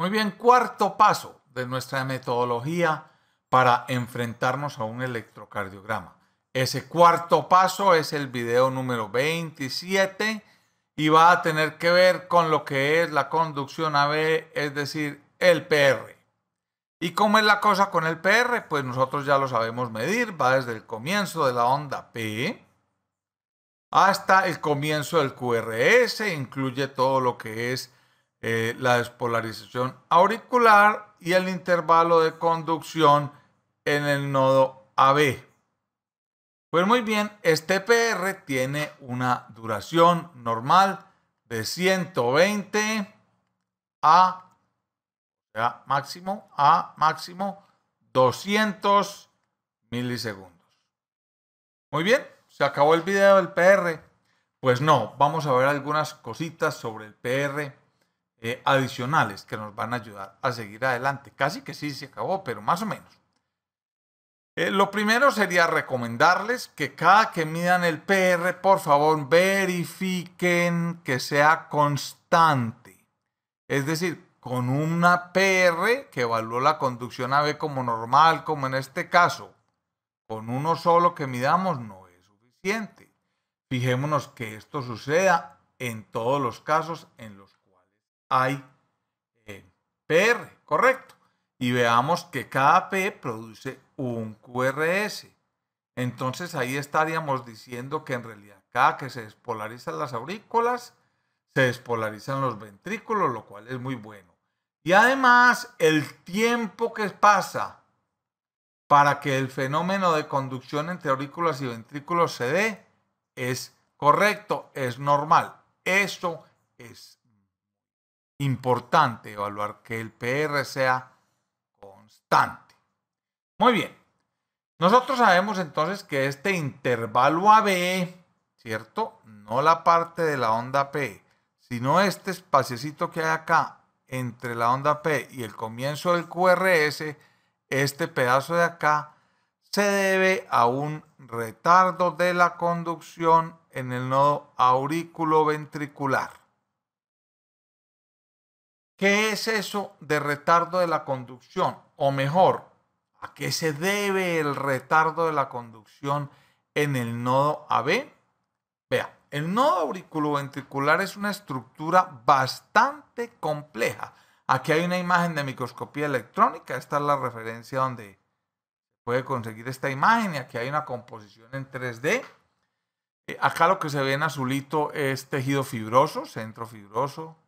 Muy bien, cuarto paso de nuestra metodología para enfrentarnos a un electrocardiograma. Ese cuarto paso es el video número 27 y va a tener que ver con lo que es la conducción AB, es decir, el PR. ¿Y cómo es la cosa con el PR? Pues nosotros ya lo sabemos medir, va desde el comienzo de la onda P hasta el comienzo del QRS, incluye todo lo que es eh, la despolarización auricular y el intervalo de conducción en el nodo AB. Pues muy bien, este PR tiene una duración normal de 120 a máximo a máximo 200 milisegundos. Muy bien, se acabó el video del PR. Pues no, vamos a ver algunas cositas sobre el PR eh, adicionales que nos van a ayudar a seguir adelante. Casi que sí se acabó, pero más o menos. Eh, lo primero sería recomendarles que cada que midan el PR, por favor, verifiquen que sea constante. Es decir, con una PR que evaluó la conducción AB como normal, como en este caso, con uno solo que midamos no es suficiente. Fijémonos que esto suceda en todos los casos en los hay eh, PR, correcto. Y veamos que cada P produce un QRS. Entonces ahí estaríamos diciendo que en realidad cada que se despolarizan las aurículas, se despolarizan los ventrículos, lo cual es muy bueno. Y además el tiempo que pasa para que el fenómeno de conducción entre aurículas y ventrículos se dé es correcto, es normal. Eso es importante evaluar que el PR sea constante. Muy bien. Nosotros sabemos entonces que este intervalo AB, ¿cierto? No la parte de la onda P, sino este espaciecito que hay acá entre la onda P y el comienzo del QRS, este pedazo de acá, se debe a un retardo de la conducción en el nodo aurículo ventricular. ¿Qué es eso de retardo de la conducción? O mejor, ¿a qué se debe el retardo de la conducción en el nodo AB? Vea, el nodo auriculoventricular es una estructura bastante compleja. Aquí hay una imagen de microscopía electrónica. Esta es la referencia donde puede conseguir esta imagen. Y aquí hay una composición en 3D. Eh, acá lo que se ve en azulito es tejido fibroso, centro fibroso,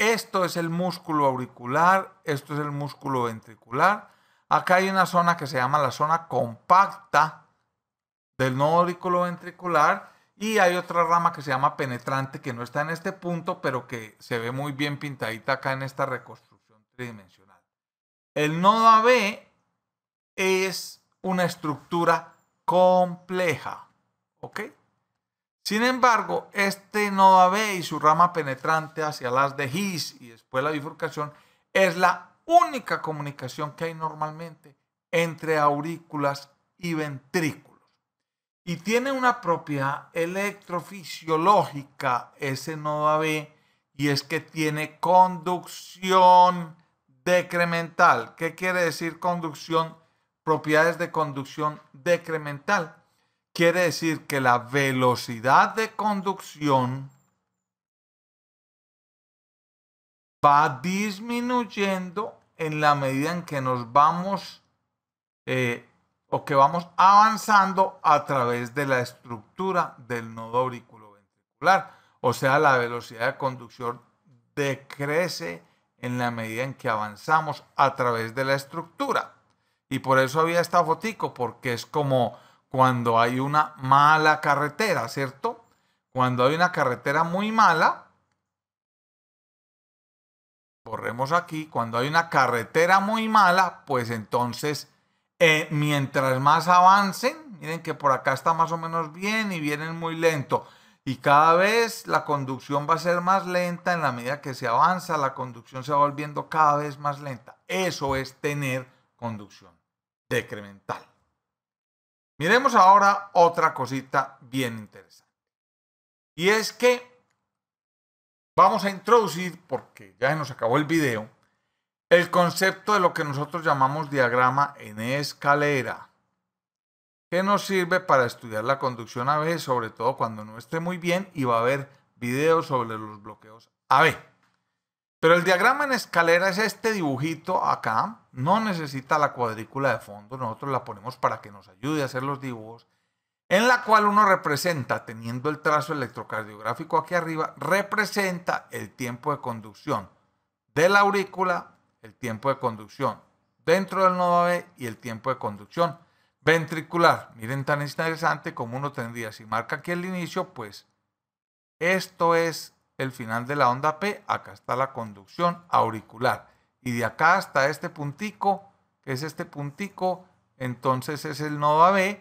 esto es el músculo auricular, esto es el músculo ventricular. Acá hay una zona que se llama la zona compacta del nodo auriculo ventricular y hay otra rama que se llama penetrante que no está en este punto, pero que se ve muy bien pintadita acá en esta reconstrucción tridimensional. El nodo AB es una estructura compleja, ¿ok? Sin embargo, este nodo AB y su rama penetrante hacia las de His y después la bifurcación es la única comunicación que hay normalmente entre aurículas y ventrículos. Y tiene una propiedad electrofisiológica ese nodo AB y es que tiene conducción decremental. ¿Qué quiere decir conducción? Propiedades de conducción decremental quiere decir que la velocidad de conducción va disminuyendo en la medida en que nos vamos eh, o que vamos avanzando a través de la estructura del nodo auriculoventricular. O sea, la velocidad de conducción decrece en la medida en que avanzamos a través de la estructura. Y por eso había esta fotico, porque es como cuando hay una mala carretera, ¿cierto? Cuando hay una carretera muy mala, corremos aquí, cuando hay una carretera muy mala, pues entonces, eh, mientras más avancen, miren que por acá está más o menos bien y vienen muy lento. Y cada vez la conducción va a ser más lenta en la medida que se avanza, la conducción se va volviendo cada vez más lenta. Eso es tener conducción decremental. Miremos ahora otra cosita bien interesante. Y es que vamos a introducir, porque ya nos acabó el video, el concepto de lo que nosotros llamamos diagrama en escalera, que nos sirve para estudiar la conducción AB, sobre todo cuando no esté muy bien y va a haber videos sobre los bloqueos AB. Pero el diagrama en escalera es este dibujito acá, no necesita la cuadrícula de fondo, nosotros la ponemos para que nos ayude a hacer los dibujos, en la cual uno representa, teniendo el trazo electrocardiográfico aquí arriba, representa el tiempo de conducción de la aurícula, el tiempo de conducción dentro del nodo AB y el tiempo de conducción ventricular. Miren tan interesante como uno tendría, si marca aquí el inicio, pues esto es el final de la onda P, acá está la conducción auricular. Y de acá hasta este puntico, que es este puntico, entonces es el nodo AB.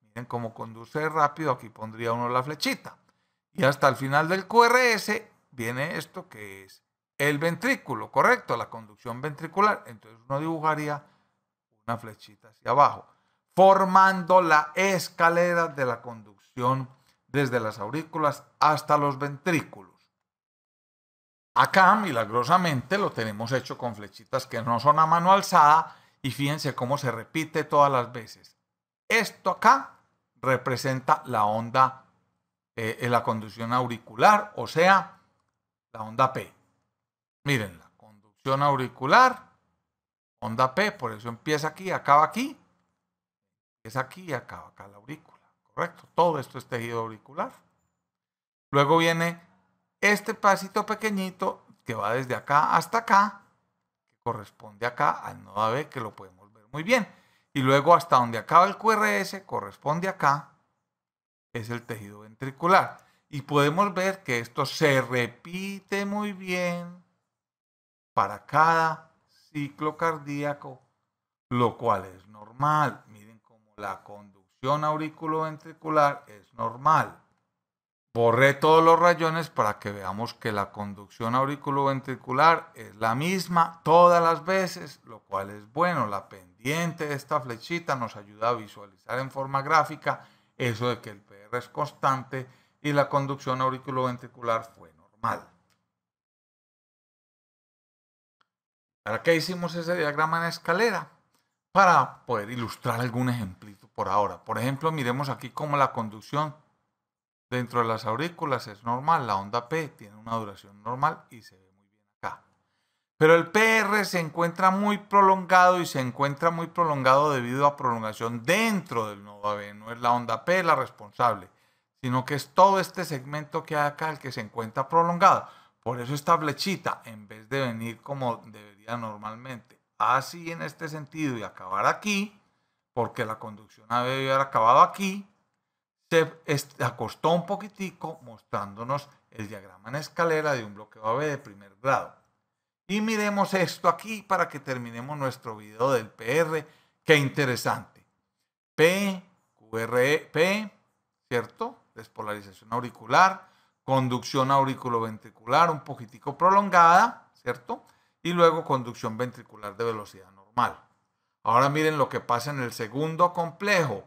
Miren cómo conduce rápido, aquí pondría uno la flechita. Y hasta el final del QRS viene esto que es el ventrículo, correcto, la conducción ventricular. Entonces uno dibujaría una flechita hacia abajo, formando la escalera de la conducción desde las aurículas hasta los ventrículos. Acá, milagrosamente, lo tenemos hecho con flechitas que no son a mano alzada y fíjense cómo se repite todas las veces. Esto acá representa la onda eh, en la conducción auricular, o sea, la onda P. Miren, la conducción auricular, onda P, por eso empieza aquí, acaba aquí, es aquí y acaba acá la aurícula, ¿correcto? Todo esto es tejido auricular. Luego viene este pasito pequeñito que va desde acá hasta acá, que corresponde acá al nodo AB, que lo podemos ver muy bien. Y luego hasta donde acaba el QRS, corresponde acá, es el tejido ventricular. Y podemos ver que esto se repite muy bien para cada ciclo cardíaco, lo cual es normal. Miren cómo la conducción auriculoventricular es normal. Borré todos los rayones para que veamos que la conducción auriculoventricular es la misma todas las veces, lo cual es bueno. La pendiente de esta flechita nos ayuda a visualizar en forma gráfica eso de que el PR es constante y la conducción auriculoventricular fue normal. ¿Para qué hicimos ese diagrama en escalera? Para poder ilustrar algún ejemplito por ahora. Por ejemplo, miremos aquí cómo la conducción Dentro de las aurículas es normal, la onda P tiene una duración normal y se ve muy bien acá. Pero el PR se encuentra muy prolongado y se encuentra muy prolongado debido a prolongación dentro del nodo AB. No es la onda P la responsable, sino que es todo este segmento que hay acá el que se encuentra prolongado. Por eso esta flechita, en vez de venir como debería normalmente, así en este sentido y acabar aquí, porque la conducción AB debe haber acabado aquí, acostó un poquitico mostrándonos el diagrama en escalera de un bloqueo AB de primer grado. Y miremos esto aquí para que terminemos nuestro video del PR. Qué interesante. P, QRE, P, ¿cierto? Despolarización auricular, conducción auriculoventricular un poquitico prolongada, ¿cierto? Y luego conducción ventricular de velocidad normal. Ahora miren lo que pasa en el segundo complejo.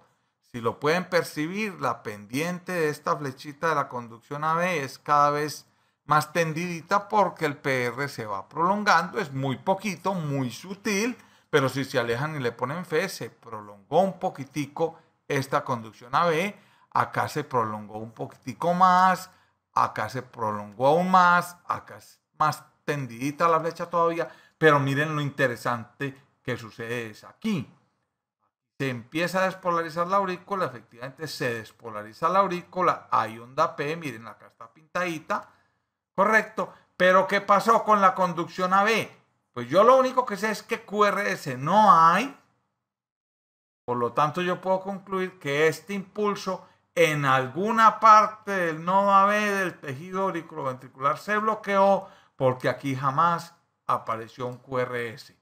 Si lo pueden percibir, la pendiente de esta flechita de la conducción AB es cada vez más tendidita porque el PR se va prolongando, es muy poquito, muy sutil, pero si se alejan y le ponen fe, se prolongó un poquitico esta conducción AB, acá se prolongó un poquitico más, acá se prolongó aún más, acá es más tendidita la flecha todavía, pero miren lo interesante que sucede es aquí se empieza a despolarizar la aurícula, efectivamente se despolariza la aurícula, hay onda P, miren acá está pintadita, correcto, pero ¿qué pasó con la conducción AB? Pues yo lo único que sé es que QRS no hay, por lo tanto yo puedo concluir que este impulso en alguna parte del nodo AB del tejido auriculoventricular se bloqueó porque aquí jamás apareció un QRS.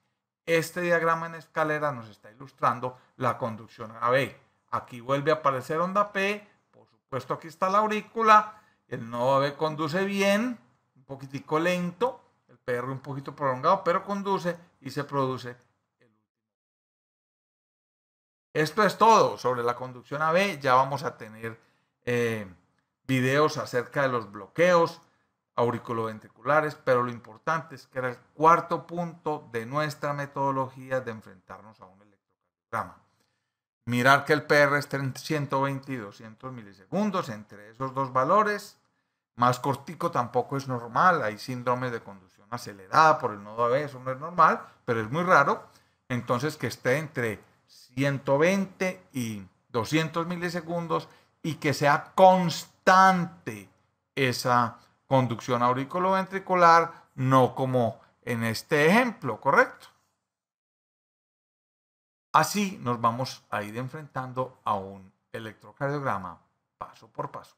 Este diagrama en escalera nos está ilustrando la conducción AB. Aquí vuelve a aparecer onda P, por supuesto aquí está la aurícula, el nodo AB conduce bien, un poquitico lento, el PR un poquito prolongado, pero conduce y se produce el último. Esto es todo sobre la conducción AB, ya vamos a tener eh, videos acerca de los bloqueos, auriculoventriculares, pero lo importante es que era el cuarto punto de nuestra metodología de enfrentarnos a un electrocardiograma. Mirar que el PR esté en 120 y 200 milisegundos entre esos dos valores. Más cortico tampoco es normal. Hay síndromes de conducción acelerada por el nodo AB, eso no es normal, pero es muy raro. Entonces que esté entre 120 y 200 milisegundos y que sea constante esa conducción auriculoventricular, no como en este ejemplo, ¿correcto? Así nos vamos a ir enfrentando a un electrocardiograma paso por paso.